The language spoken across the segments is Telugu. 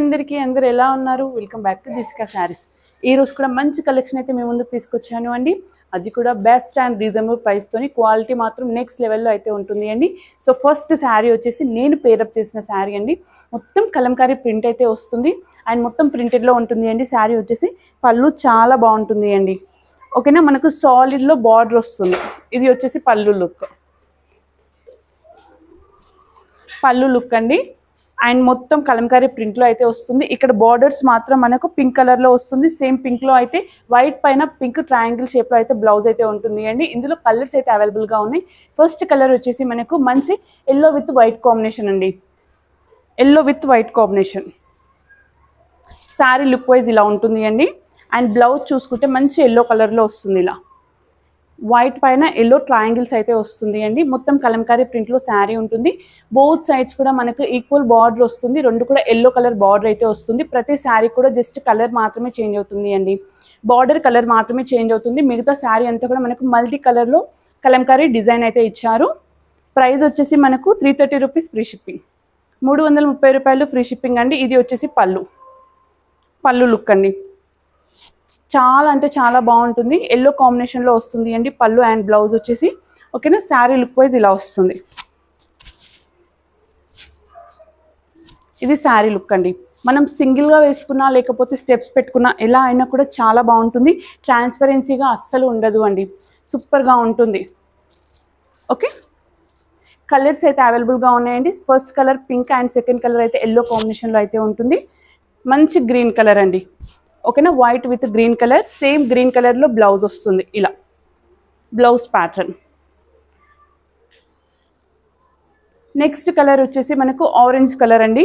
అందరికీ అందరు ఎలా ఉన్నారు? Welcome back to Dishika Sarees ఈ రోజు కూడా మంచి కలెక్షన్ అయితే మేము ముందుకు తీసుకొచ్చాను అండి. అది కూడా బెస్ట్ అండ్ రీజనబుల్ ప్రైస్తోని క్వాలిటీ మాత్రం నెక్స్ట్ లెవెల్లో అయితే ఉంటుంది అండి. సో ఫస్ట్ శారీ వచ్చేసి నేను పేరప్ చేసిన శారీ అండి. మొత్తం కలంకారీ ప్రింట్ అయితే వస్తుంది. అండ్ మొత్తం ప్రింటెడ్లో ఉంటుంది అండి. శారీ వచ్చేసి పళ్ళు చాలా బాగుంటుంది అండి. ఓకేనా? మనకు సాలిడ్లో బార్డర్ వస్తుంది. ఇది వచ్చేసి పళ్ళు లుక్ పళ్ళు లుక్ అండి. అండ్ మొత్తం కలంకారీ ప్రింట్లో అయితే వస్తుంది. ఇక్కడ బార్డర్స్ మాత్రం మనకు పింక్ కలర్లో వస్తుంది. సేమ్ పింక్లో అయితే వైట్ పైన పింక్ ట్రయాంగిల్ షేప్లో అయితే బ్లౌజ్ అయితే ఉంటుంది అండి. ఇందులో కలర్స్ అయితే అవైలబుల్గా ఉన్నాయి. ఫస్ట్ కలర్ వచ్చేసి మనకు మంచి ఎల్లో విత్ వైట్ కాంబినేషన్ అండి. Yellow with white combination sari look wise ఇలా ఉంటుంది అండి. అండ్ బ్లౌజ్ చూసుకుంటే మంచి ఎల్లో కలర్లో వస్తుంది ఇలా. వైట్ పైన ఎల్లో ట్రయాంగిల్స్ అయితే వస్తుంది అండి. మొత్తం కలంకారీ ప్రింట్లో శారీ ఉంటుంది. బోత్ సైడ్స్ కూడా మనకు ఈక్వల్ బార్డర్ వస్తుంది. రెండు కూడా ఎల్లో కలర్ బార్డర్ అయితే వస్తుంది. ప్రతి శారీ కూడా జస్ట్ కలర్ మాత్రమే చేంజ్ అవుతుంది అండి. బార్డర్ కలర్ మాత్రమే చేంజ్ అవుతుంది. మిగతా శారీ అంతా కూడా మనకు మల్టీ కలర్లో కలంకారీ డిజైన్ అయితే ఇచ్చారు. ప్రైస్ వచ్చేసి మనకు three thirty rupees free shipping మూడు వందల ముప్పై రూపాయలు ఫ్రీ షిప్పింగ్ అండి. ఇది వచ్చేసి పళ్ళు. పళ్ళు లుక్ అండి. చాలా అంటే చాలా బాగుంటుంది. ఎల్లో కాంబినేషన్లో వస్తుంది అండి. పళ్ళు అండ్ బ్లౌజ్ వచ్చేసి. ఓకేనా? శారీ లుక్ వైజ్ ఇలా వస్తుంది. ఇది శారీ లుక్ అండి. మనం సింగిల్గా వేసుకున్నా లేకపోతే స్టెప్స్ పెట్టుకున్నా ఎలా అయినా కూడా చాలా బాగుంటుంది. ట్రాన్స్పరెన్సీగా అస్సలు ఉండదు అండి. సూపర్గా ఉంటుంది. ఓకే? కలర్స్ అయితే అవైలబుల్గా ఉన్నాయండి. First colour pink and second colour అయితే ఎల్లో కాంబినేషన్లో అయితే ఉంటుంది. మంచి గ్రీన్ కలర్ అండి. ఓకేనా? White with green colour same green కలర్లో బ్లౌజ్ వస్తుంది. ఇలా. బ్లౌజ్ ప్యాటర్న్ నెక్స్ట్ కలర్ వచ్చేసి మనకు ఆరెంజ్ కలర్ అండి.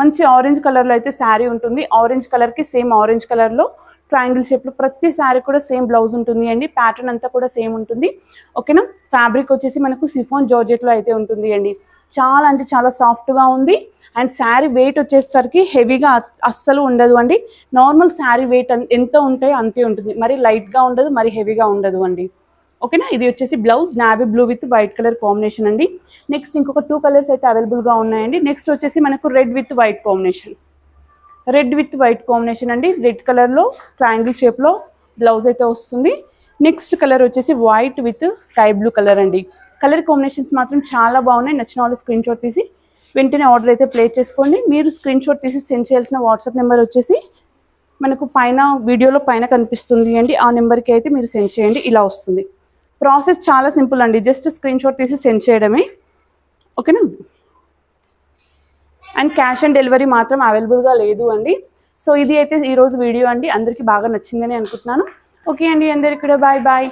మంచి ఆరెంజ్ కలర్లో అయితే శారీ ఉంటుంది. ఆరెంజ్ కలర్కి సేమ్ ఆరెంజ్ కలర్లో ట్రయాంగిల్ షేప్లో ప్రతి శారీ కూడా సేమ్ బ్లౌజ్ ఉంటుంది అండి. ప్యాటర్న్ అంతా కూడా సేమ్ ఉంటుంది. ఓకేనా? ఫ్యాబ్రిక్ వచ్చేసి మనకు సిఫోన్ జార్జెట్లో అయితే ఉంటుంది అండి. చాలా అంటే చాలా సాఫ్ట్గా ఉంది. అండ్ శారీ వెయిట్ వచ్చేసరికి హెవీగా అస్సలు ఉండదు అండి. నార్మల్ శారీ వెయిట్ ఎంత ఉంటాయో అంతే ఉంటుంది. మరి లైట్గా ఉండదు మరి హెవీగా ఉండదు అండి. ఓకేనా? ఇది వచ్చేసి blouse navy blue with white colour combination అండి. నెక్స్ట్ ఇంకొక టూ కలర్స్ అయితే అవైలబుల్గా ఉన్నాయండి. నెక్స్ట్ వచ్చేసి మనకు red with white combination red with white combination అండి. రెడ్ కలర్లో ట్రయాంగిల్ షేప్లో బ్లౌజ్ అయితే వస్తుంది. నెక్స్ట్ కలర్ వచ్చేసి white with sky blue colour అండి. కలర్ కాంబినేషన్స్ మాత్రం చాలా బాగున్నాయి. నచ్చిన వాళ్ళు స్క్రీన్ షాట్ తీసి వెంటనే ఆర్డర్ అయితే ప్లేస్ చేసుకోండి. మీరు స్క్రీన్ షాట్ తీసి సెండ్ చేయాల్సిన వాట్సాప్ నెంబర్ వచ్చేసి మనకు పైన వీడియోలో పైన కనిపిస్తుంది అండి. ఆ నెంబర్కి అయితే మీరు సెండ్ చేయండి. ఇలా వస్తుంది. ప్రాసెస్ చాలా సింపుల్ అండి. జస్ట్ స్క్రీన్ షాట్ తీసి సెండ్ చేయడమే. ఓకేనా? అండ్ క్యాష్ ఆన్ డెలివరీ మాత్రం అవైలబుల్గా లేదు అండి. సో ఇది అయితే ఈరోజు వీడియో అండి. అందరికీ బాగా నచ్చిందని అనుకుంటున్నాను. ఓకే అండి. అందరికీ కూడా బాయ్ బాయ్